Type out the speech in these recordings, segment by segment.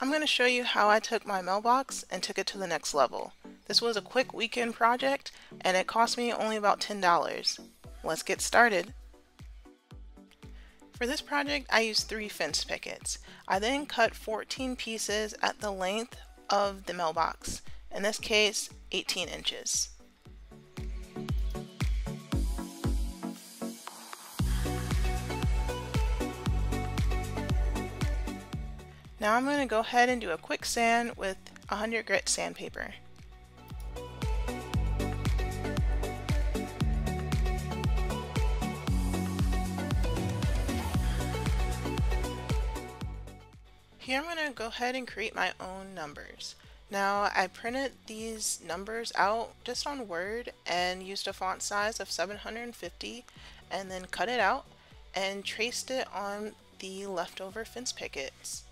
I'm going to show you how I took my mailbox and took it to the next level. This was a quick weekend project and it cost me only about $10. Let's get started. For this project I used three fence pickets. I then cut 14 pieces at the length of the mailbox, in this case 18 inches. Now I'm going to go ahead and do a quick sand with 100 grit sandpaper. Here I'm going to go ahead and create my own numbers. Now I printed these numbers out just on Word and used a font size of 750 and then cut it out and traced it on the leftover fence pickets.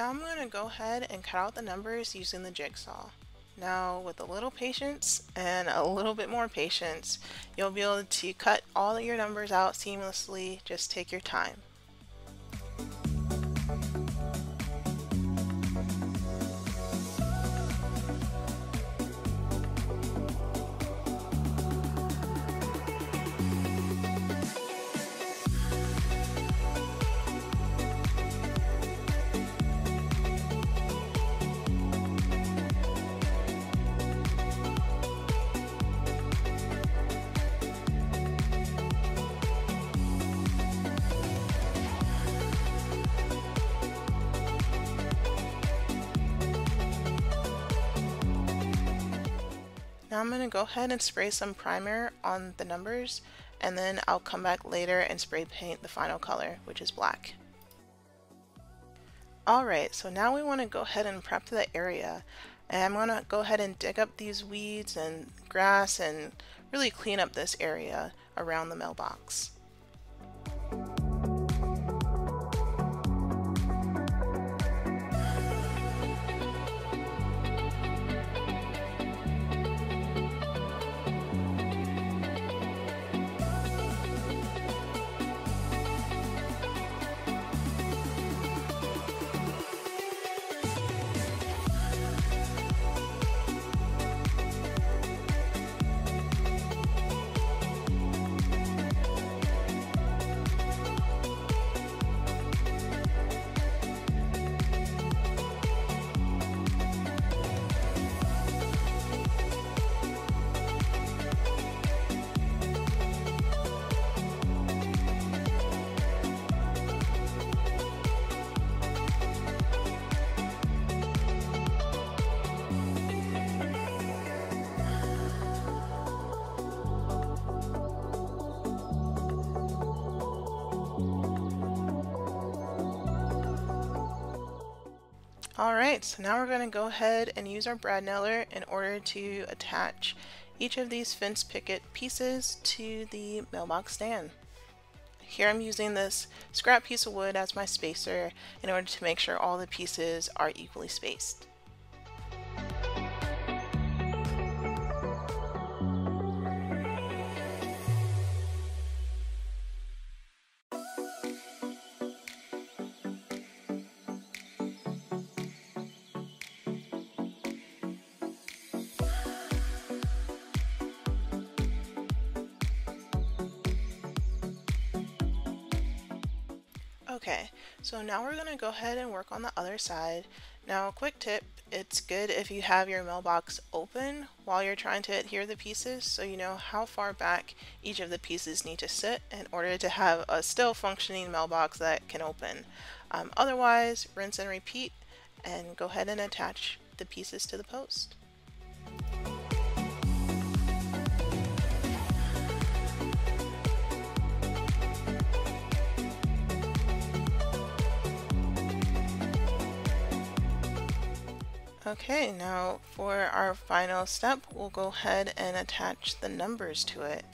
Now I'm going to go ahead and cut out the numbers using the jigsaw. Now with a little patience and a little bit more patience, you'll be able to cut all of your numbers out seamlessly. Just take your time. Now I'm going to go ahead and spray some primer on the numbers and then I'll come back later and spray paint the final color, which is black. Alright, so now we want to go ahead and prep the area. And I'm going to go ahead and dig up these weeds and grass and really clean up this area around the mailbox. Alright, so now we're going to go ahead and use our brad nailer in order to attach each of these fence picket pieces to the mailbox stand. Here I'm using this scrap piece of wood as my spacer in order to make sure all the pieces are equally spaced. Okay, so now we're going to go ahead and work on the other side. Now a quick tip, it's good if you have your mailbox open while you're trying to adhere the pieces so you know how far back each of the pieces need to sit in order to have a still functioning mailbox that can open. Um, otherwise, rinse and repeat and go ahead and attach the pieces to the post. Okay, now for our final step, we'll go ahead and attach the numbers to it.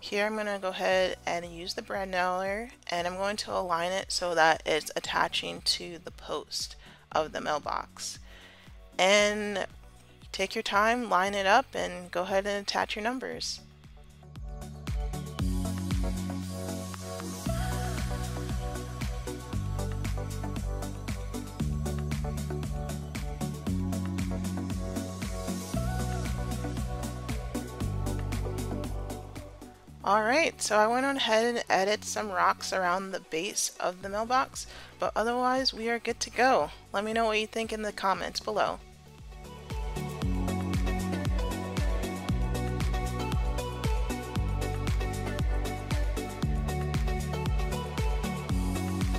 Here I'm going to go ahead and use the brad nailer and I'm going to align it so that it's attaching to the post of the mailbox. And take your time, line it up, and go ahead and attach your numbers. Alright, so I went on ahead and added some rocks around the base of the mailbox, but otherwise we are good to go. Let me know what you think in the comments below.